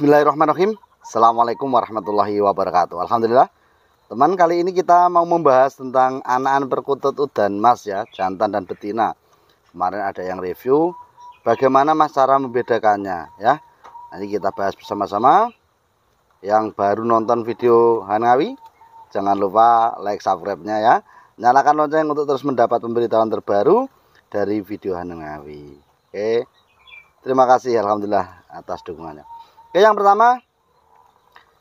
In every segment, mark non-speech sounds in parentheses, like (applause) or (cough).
Bismillahirrahmanirrahim. Assalamualaikum warahmatullahi wabarakatuh. Alhamdulillah. Teman kali ini kita mau membahas tentang anak-anak perkutut udan mas ya Jantan dan betina. Kemarin ada yang review Bagaimana mas cara membedakannya ya. Nanti kita bahas bersama-sama. Yang baru nonton video Hanawi Jangan lupa like subscribe-nya ya. Nyalakan lonceng untuk terus mendapat pemberitahuan terbaru Dari video Hanawi. Oke. Terima kasih Alhamdulillah atas dukungannya Oke, yang pertama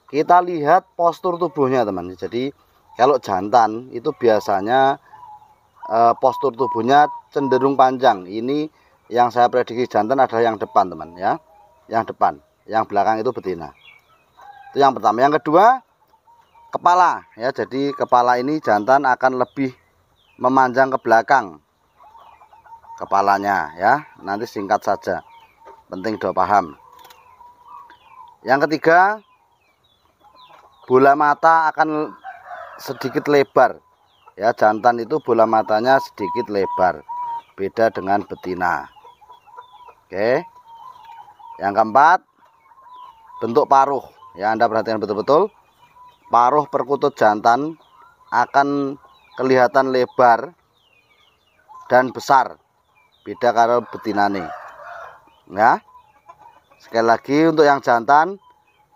kita lihat postur tubuhnya, teman. Jadi kalau jantan itu biasanya eh, postur tubuhnya cenderung panjang. Ini yang saya prediksi jantan adalah yang depan, teman, ya. Yang depan, yang belakang itu betina. Itu yang pertama. Yang kedua, kepala, ya. Jadi kepala ini jantan akan lebih memanjang ke belakang kepalanya, ya. Nanti singkat saja. Penting do paham. Yang ketiga, bola mata akan sedikit lebar. Ya, jantan itu bola matanya sedikit lebar. Beda dengan betina. Oke. Yang keempat, bentuk paruh. Ya, Anda perhatikan betul-betul. Paruh perkutut jantan akan kelihatan lebar dan besar. Beda kalau betina nih. Ya. Sekali lagi untuk yang jantan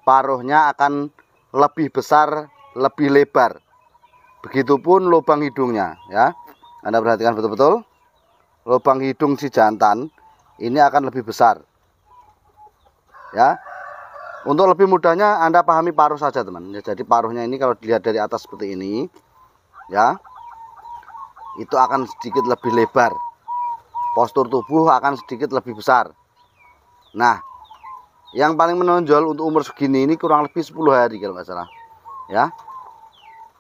paruhnya akan lebih besar, lebih lebar. Begitupun lubang hidungnya ya. Anda perhatikan betul-betul. Lubang hidung si jantan ini akan lebih besar. Ya. Untuk lebih mudahnya Anda pahami paruh saja, teman. Ya, jadi paruhnya ini kalau dilihat dari atas seperti ini ya. Itu akan sedikit lebih lebar. Postur tubuh akan sedikit lebih besar. Nah, yang paling menonjol untuk umur segini ini kurang lebih 10 hari kalau nggak salah. Ya.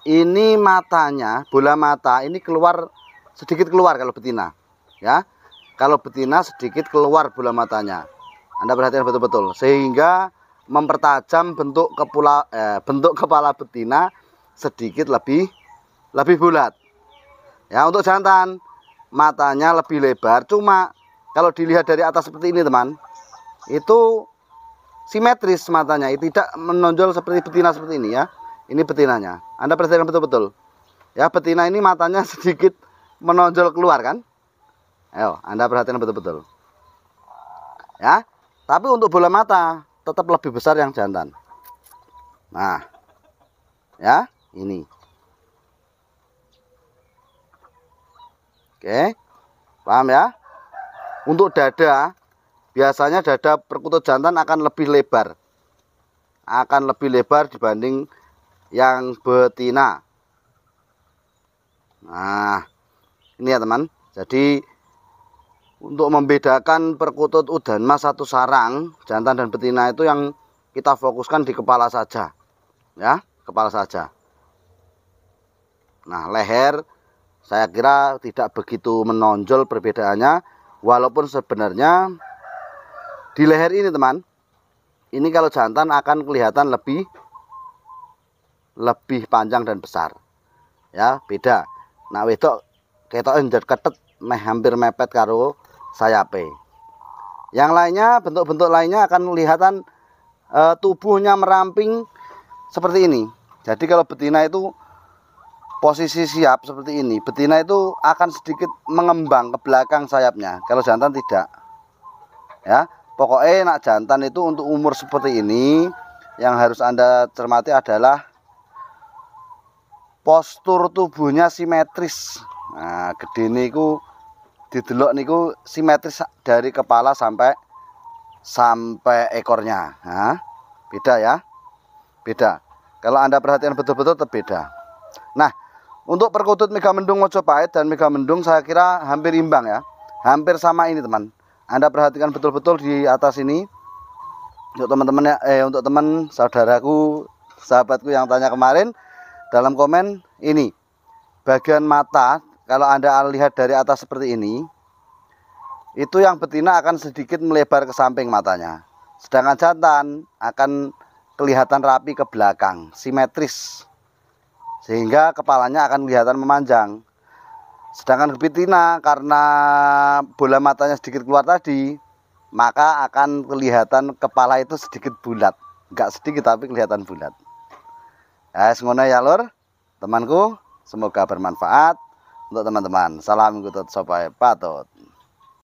Ini matanya bola mata ini keluar sedikit keluar kalau betina. Ya. Kalau betina sedikit keluar bola matanya. Anda perhatikan betul-betul. Sehingga mempertajam bentuk kepala eh, bentuk kepala betina sedikit lebih lebih bulat. Ya untuk jantan matanya lebih lebar. Cuma kalau dilihat dari atas seperti ini teman itu simetris matanya. Tidak menonjol seperti betina seperti ini ya. Ini betinanya. Anda perhatikan betul-betul. Ya betina ini matanya (laughs) sedikit menonjol keluar kan? Ayo anda perhatikan betul-betul. Ya tapi untuk bola mata tetap lebih besar yang jantan. Nah ya ini. Oke paham ya? Untuk dada biasanya dada perkutut jantan akan lebih lebar. Akan lebih lebar dibanding yang betina. Nah ini ya teman. Jadi untuk membedakan perkutut udan mas satu sarang jantan dan betina itu yang kita fokuskan di kepala saja. Ya kepala saja. Nah leher saya kira tidak begitu menonjol perbedaannya. Walaupun sebenarnya di leher ini teman ini kalau jantan akan kelihatan lebih lebih panjang dan besar. Ya beda. Nah wedok ketok enjet ketet meh hampir mepet karo sayape. Yang lainnya bentuk-bentuk lainnya akan kelihatan e, tubuhnya meramping seperti ini. Jadi kalau betina itu posisi siap seperti ini betina itu akan sedikit mengembang ke belakang sayapnya. Kalau jantan tidak. Ya pokoknya nak jantan itu untuk umur seperti ini yang harus anda cermati adalah postur tubuhnya simetris. Nah gede niku didelok niku simetris dari kepala sampai sampai ekornya. Nah, beda ya? Beda. Kalau anda perhatikan betul-betul beda. Nah untuk perkutut mega mendung Mojopahit dan mega mendung saya kira hampir imbang ya. Hampir sama ini teman anda perhatikan betul-betul di atas ini. Untuk teman-teman ya eh untuk teman saudaraku sahabatku yang tanya kemarin dalam komen ini bagian mata kalau Anda lihat dari atas seperti ini itu yang betina akan sedikit melebar ke samping matanya. Sedangkan jantan akan kelihatan rapi ke belakang simetris. Sehingga kepalanya akan kelihatan memanjang Sedangkan betina karena bola matanya sedikit keluar tadi, maka akan kelihatan kepala itu sedikit bulat. Enggak sedikit tapi kelihatan bulat. Ya, ngono ya lur. Temanku, semoga bermanfaat untuk teman-teman. Salam ngutut sopai patut.